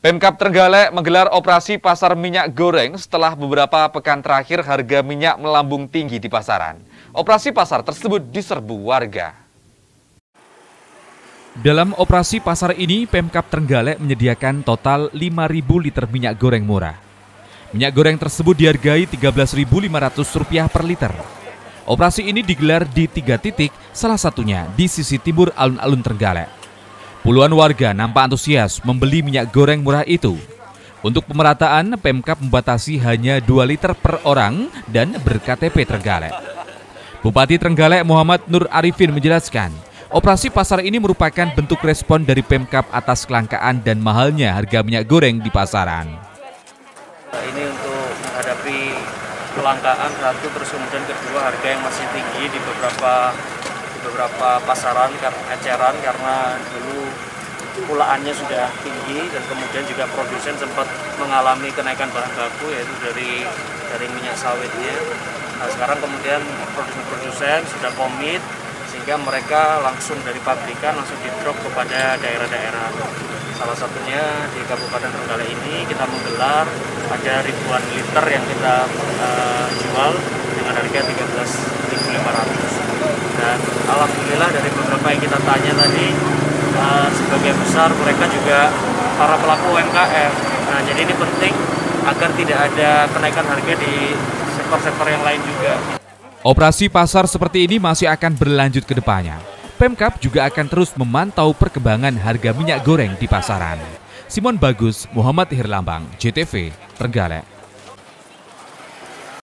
Pemkap Trenggalek menggelar operasi pasar minyak goreng setelah beberapa pekan terakhir harga minyak melambung tinggi di pasaran. Operasi pasar tersebut diserbu warga. Dalam operasi pasar ini, Pemkap Trenggalek menyediakan total 5.000 liter minyak goreng murah. Minyak goreng tersebut dihargai Rp13.500 per liter. Operasi ini digelar di tiga titik, salah satunya di sisi timur alun-alun Trenggalek. Puluhan warga nampak antusias membeli minyak goreng murah itu. Untuk pemerataan, Pemkap membatasi hanya 2 liter per orang dan berKTP Trenggalek. Bupati Trenggalek Muhammad Nur Arifin menjelaskan, operasi pasar ini merupakan bentuk respon dari Pemkap atas kelangkaan dan mahalnya harga minyak goreng di pasaran. Ini untuk menghadapi kelangkaan satu, terus kemudian kedua harga yang masih tinggi di beberapa beberapa pasaran eceran karena dulu pulaannya sudah tinggi dan kemudian juga produsen sempat mengalami kenaikan bahan baku yaitu dari dari minyak sawitnya. Nah, sekarang kemudian produsen-produsen sudah komit sehingga mereka langsung dari pabrikan langsung di drop kepada daerah-daerah. Salah satunya di Kabupaten Trenggalek ini kita menggelar ada ribuan liter yang kita uh, jual dengan harga 13.500 dan alhamdulillah dari beberapa yang kita tanya tadi uh, sebagian besar mereka juga para pelaku UMKM nah jadi ini penting agar tidak ada kenaikan harga di sektor-sektor yang lain juga Operasi pasar seperti ini masih akan berlanjut ke depannya. Pemkap juga akan terus memantau perkembangan harga minyak goreng di pasaran. Simon Bagus, Muhammad Hirlambang, JTV, Trenggalek.